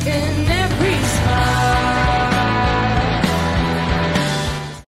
taken